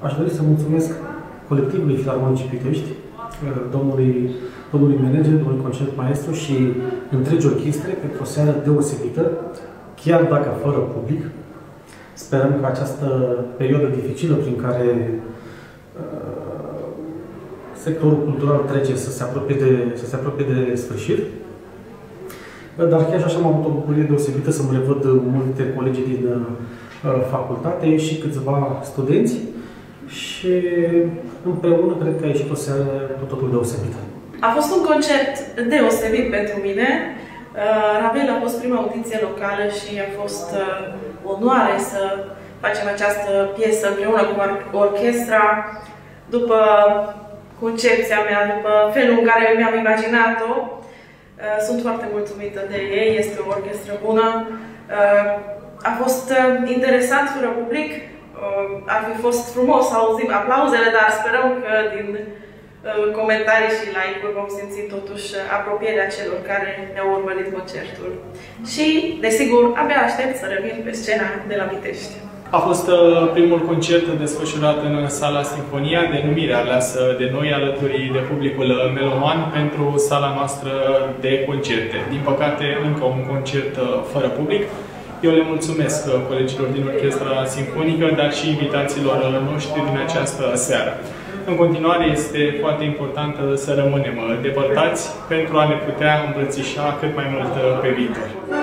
Aș dori să mulțumesc colectivului Filarmonicii Pitești, domnului, domnului manager, domnului concert maestru și întregi orchestre pentru o seară deosebită, chiar dacă fără public. Sperăm că această perioadă dificilă prin care uh, sectorul cultural trece să se apropie de, să se apropie de sfârșit. Dar chiar și așa am avut o bucurie deosebită să mă revăd multe colegi din uh, facultate și câțiva studenți și împreună cred că a ieșit o seară tot totul deosebită. A fost un concert deosebit pentru mine. Uh, Ravel a fost prima audiție locală și a fost uh, onoare să facem această piesă împreună cu orchestra. După concepția mea, după felul în care mi-am imaginat-o, uh, sunt foarte mulțumită de ei, este o orchestră bună. A fost interesant fără public, ar fi fost frumos să auzim aplauzele, dar sperăm că din comentarii și like-uri vom simți totuși apropierea celor care ne-au urmărit concertul. Și, desigur, abia aștept să revin pe scena de la Vitești. A fost uh, primul concert desfășurat în sala Sinfonia, denumire aleasă de noi alături de publicul meloman pentru sala noastră de concerte. Din păcate, încă un concert uh, fără public. Eu le mulțumesc uh, colegilor din Orchestra Sinfonică, dar și invitațiilor noștri din această seară. În continuare este foarte important să rămânem depărtați pentru a ne putea îmbrățișa cât mai mult pe viitor.